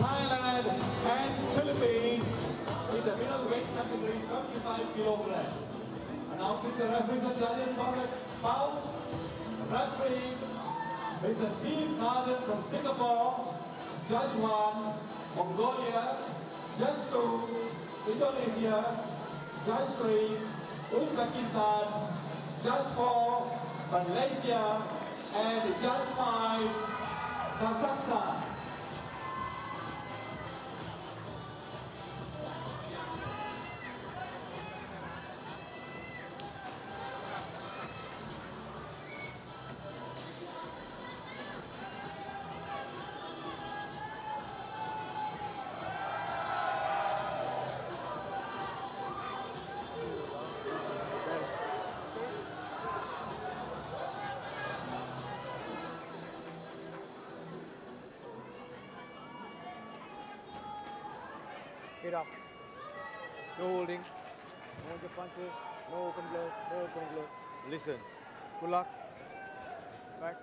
Thailand and Philippines in the middleweight category 75 kilograms. Announcing the referees and judges for the bout, referee Mr. Steve Nathan from Singapore, Judge 1, Mongolia, Judge 2, Indonesia, Judge 3, Uzbekistan, Judge 4, Malaysia, and Judge 5, Kazakhstan. Hit up. No holding. No punches. No open blow. No open blow. Listen. Good luck. Back.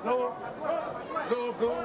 Low punches. No. Go,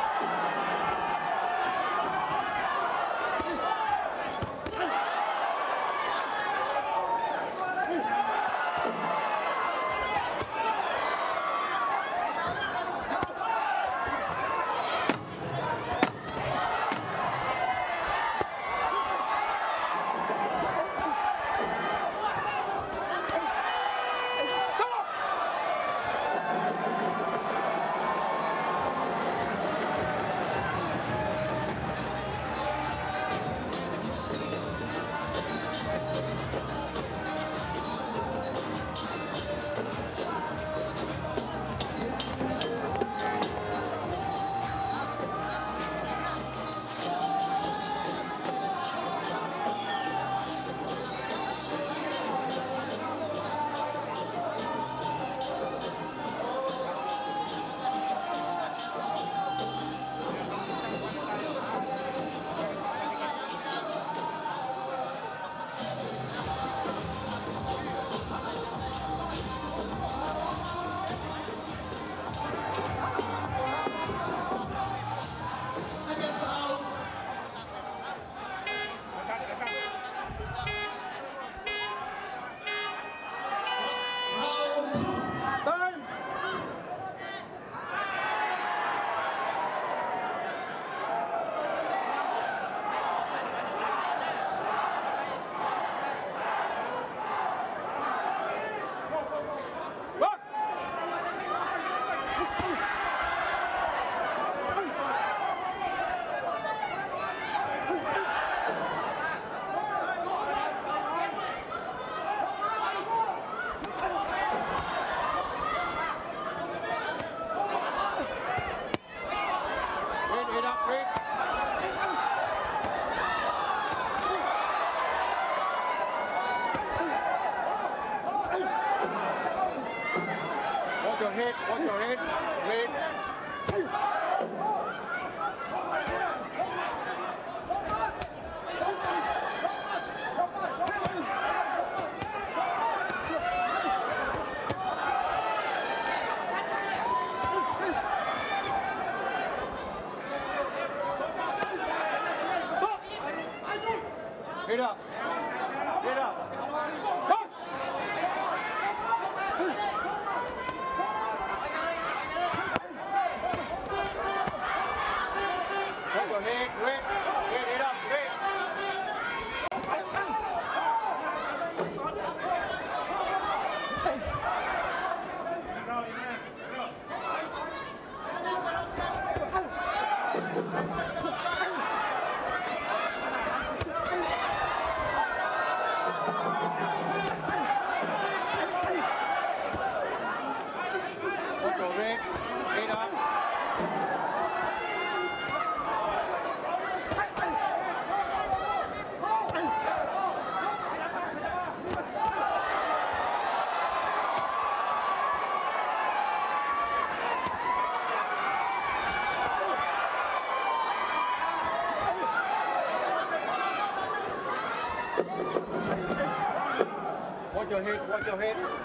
Watch your head, watch your head.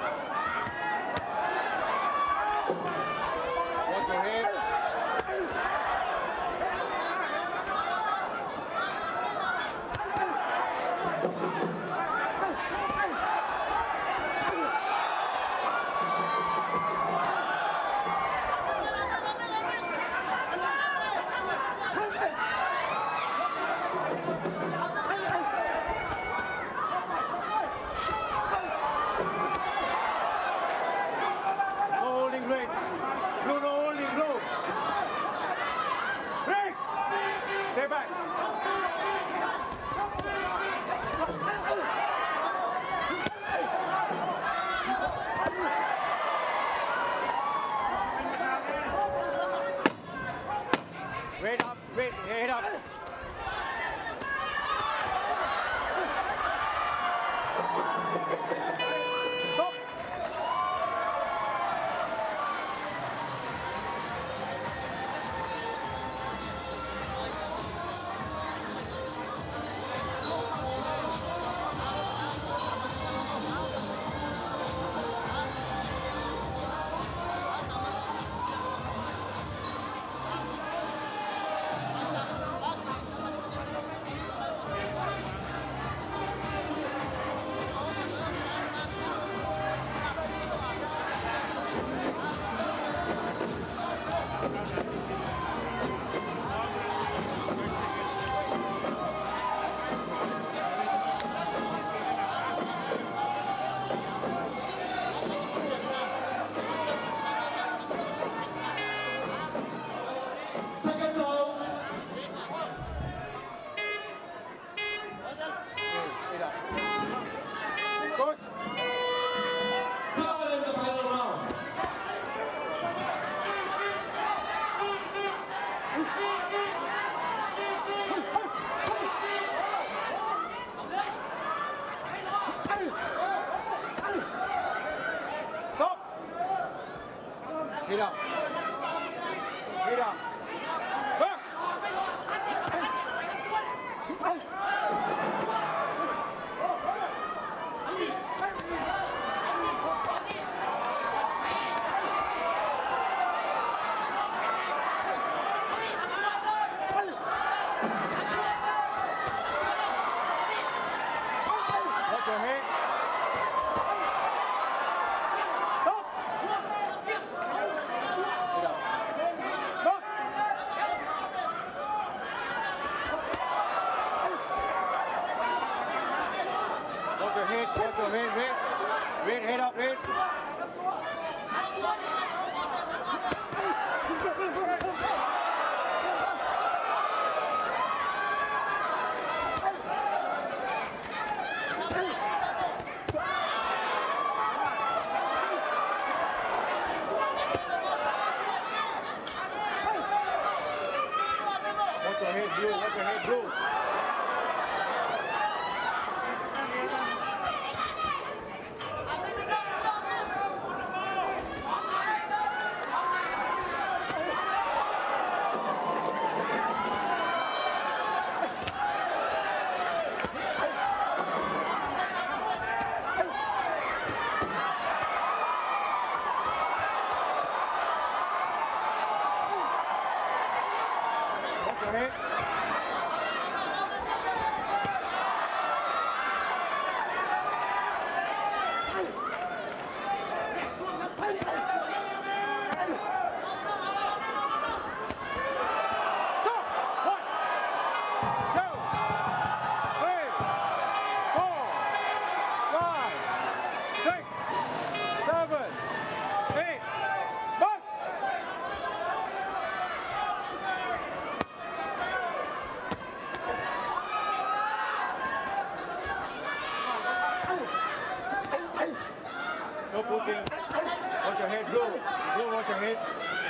Your head. Blow. Blow. out your head.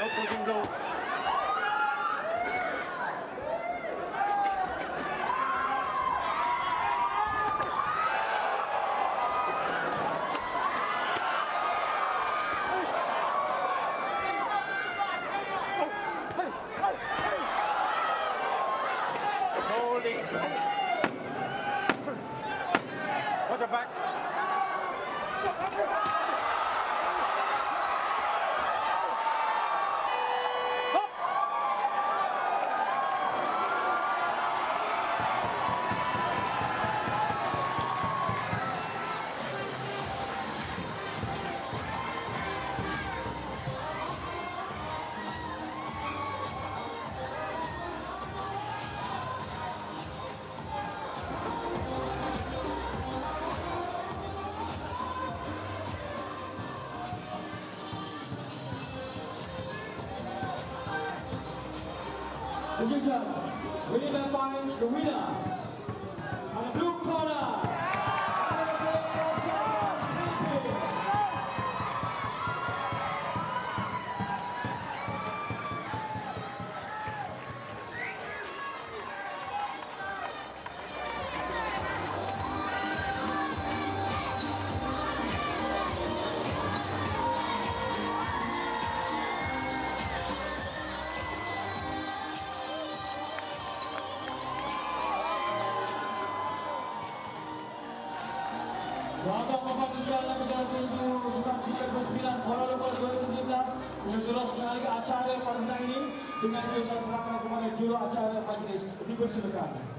No pushing. Blow. And winning that fight, the winner, memastikan negara Tinju Sukan Sikap 9 Kuala Lumpur 2017 Untuk terus mengalami acara pada petang ini Dengan jasa serahkan kepada juru acara majlis. Dipersilakan